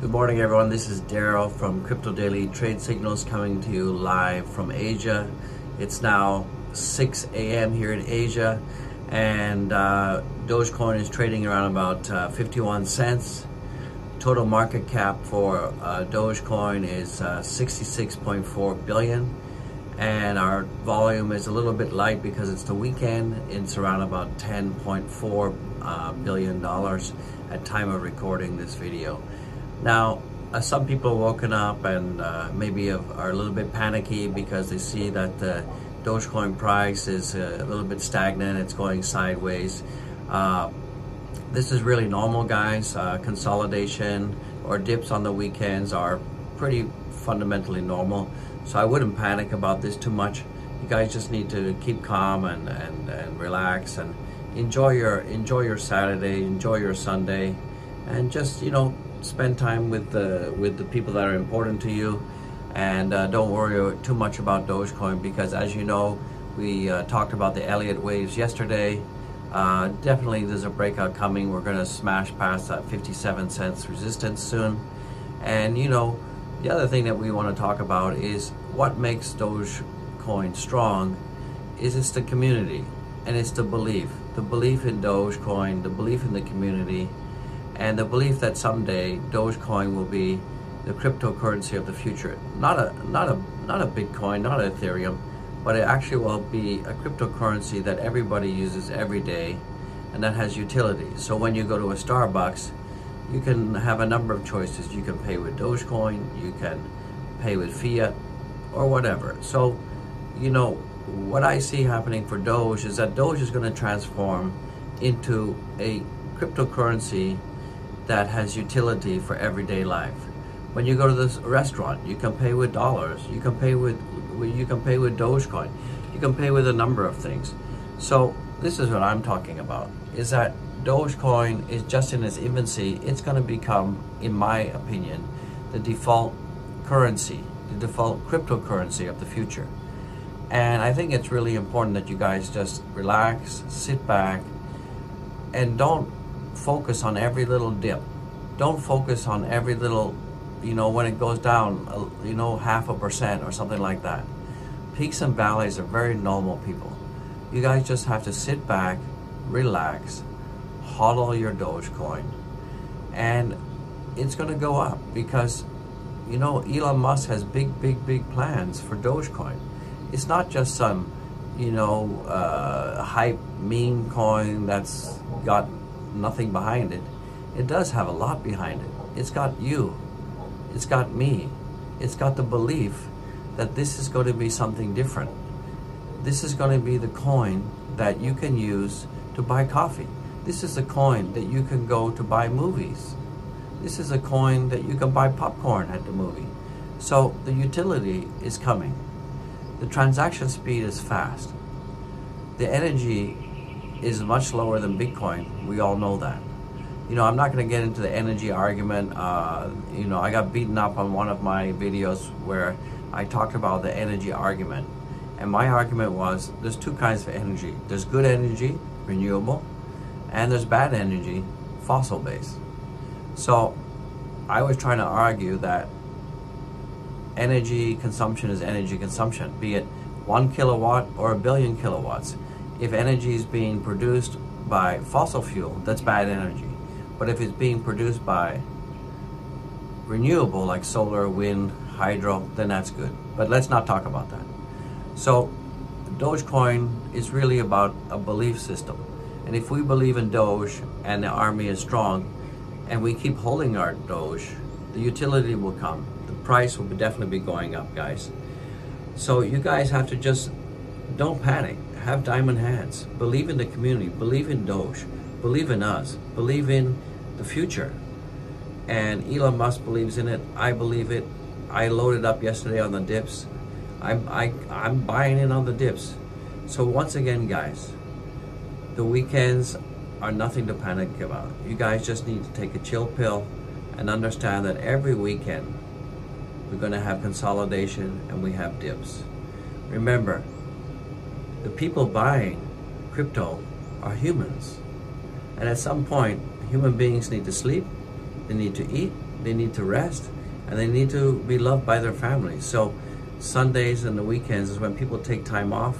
Good morning, everyone. This is Daryl from Crypto Daily Trade Signals coming to you live from Asia. It's now 6 a.m. here in Asia, and uh, Dogecoin is trading around about uh, 51 cents. Total market cap for uh, Dogecoin is uh, 66.4 billion, and our volume is a little bit light because it's the weekend. It's around about 10.4 uh, billion dollars at time of recording this video. Now, uh, some people woken up and uh, maybe are a little bit panicky because they see that the Dogecoin price is uh, a little bit stagnant, it's going sideways. Uh, this is really normal, guys. Uh, consolidation or dips on the weekends are pretty fundamentally normal. So I wouldn't panic about this too much. You guys just need to keep calm and, and, and relax and enjoy your enjoy your Saturday, enjoy your Sunday, and just you know spend time with the with the people that are important to you. And uh, don't worry too much about Dogecoin because as you know we uh, talked about the Elliott waves yesterday. Uh, definitely there's a breakout coming. We're gonna smash past that 57 cents resistance soon. And you know the other thing that we want to talk about is what makes Dogecoin strong is it's the community and it's the belief. The belief in Dogecoin the belief in the community and the belief that someday Dogecoin will be the cryptocurrency of the future. Not a not a not a Bitcoin, not a Ethereum, but it actually will be a cryptocurrency that everybody uses every day and that has utility. So when you go to a Starbucks, you can have a number of choices. You can pay with Dogecoin, you can pay with fiat or whatever. So, you know, what I see happening for Doge is that Doge is going to transform into a cryptocurrency that has utility for everyday life. When you go to this restaurant, you can pay with dollars. You can pay with you can pay with Dogecoin. You can pay with a number of things. So this is what I'm talking about. Is that Dogecoin is just in its infancy. It's going to become, in my opinion, the default currency, the default cryptocurrency of the future. And I think it's really important that you guys just relax, sit back, and don't focus on every little dip. Don't focus on every little, you know, when it goes down, you know, half a percent or something like that. Peaks and valleys are very normal, people. You guys just have to sit back, relax, hodl your Dogecoin, and it's going to go up because, you know, Elon Musk has big, big, big plans for Dogecoin. It's not just some, you know, uh, hype meme coin that's got nothing behind it, it does have a lot behind it. It's got you. It's got me. It's got the belief that this is going to be something different. This is going to be the coin that you can use to buy coffee. This is a coin that you can go to buy movies. This is a coin that you can buy popcorn at the movie. So the utility is coming. The transaction speed is fast. The energy is much lower than Bitcoin. We all know that. You know, I'm not going to get into the energy argument. Uh, you know, I got beaten up on one of my videos where I talked about the energy argument. And my argument was there's two kinds of energy. There's good energy, renewable, and there's bad energy, fossil based. So I was trying to argue that energy consumption is energy consumption, be it one kilowatt or a billion kilowatts if energy is being produced by fossil fuel, that's bad energy. But if it's being produced by renewable, like solar, wind, hydro, then that's good. But let's not talk about that. So, Dogecoin is really about a belief system. And if we believe in Doge and the army is strong, and we keep holding our Doge, the utility will come. The price will definitely be going up, guys. So you guys have to just don't panic have diamond hands. Believe in the community. Believe in Doge. Believe in us. Believe in the future. And Elon Musk believes in it. I believe it. I loaded up yesterday on the dips. I'm I I'm buying in on the dips. So once again, guys, the weekends are nothing to panic about. You guys just need to take a chill pill and understand that every weekend we're going to have consolidation and we have dips. Remember, the people buying crypto are humans. And at some point, human beings need to sleep, they need to eat, they need to rest, and they need to be loved by their families. So Sundays and the weekends is when people take time off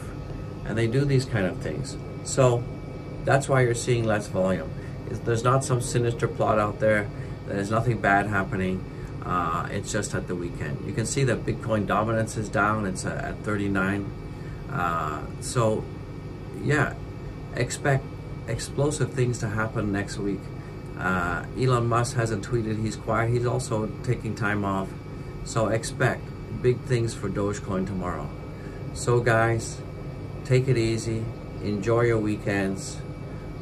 and they do these kind of things. So that's why you're seeing less volume. There's not some sinister plot out there. There's nothing bad happening. Uh, it's just at the weekend. You can see that Bitcoin dominance is down. It's at 39. Uh, so, yeah, expect explosive things to happen next week. Uh, Elon Musk hasn't tweeted he's quiet. He's also taking time off. So expect big things for Dogecoin tomorrow. So guys, take it easy. Enjoy your weekends.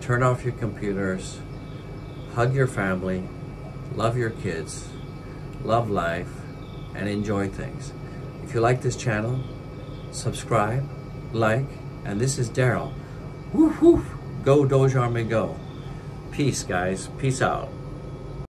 Turn off your computers. Hug your family. Love your kids. Love life. And enjoy things. If you like this channel, subscribe, like, and this is Daryl. Woof woof. Go Doge Army go. Peace, guys. Peace out.